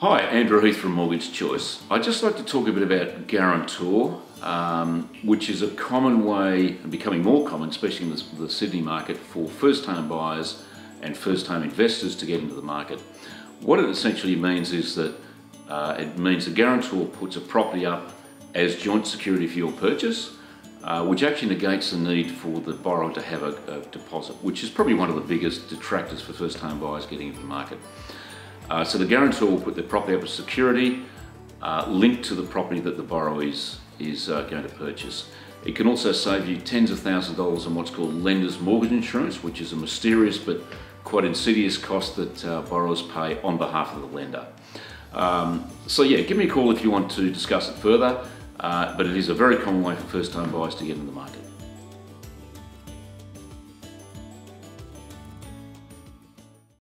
Hi, Andrew Heath from Mortgage Choice. I'd just like to talk a bit about guarantor, um, which is a common way, and becoming more common, especially in the, the Sydney market, for first home buyers and first home investors to get into the market. What it essentially means is that uh, it means the guarantor puts a property up as joint security for your purchase, uh, which actually negates the need for the borrower to have a, a deposit, which is probably one of the biggest detractors for first home buyers getting into the market. Uh, so the guarantor will put the property up as security, uh, linked to the property that the borrower is, is uh, going to purchase. It can also save you tens of thousands of dollars on what's called lender's mortgage insurance, which is a mysterious but quite insidious cost that uh, borrowers pay on behalf of the lender. Um, so yeah, give me a call if you want to discuss it further, uh, but it is a very common way for first-time buyers to get in the market.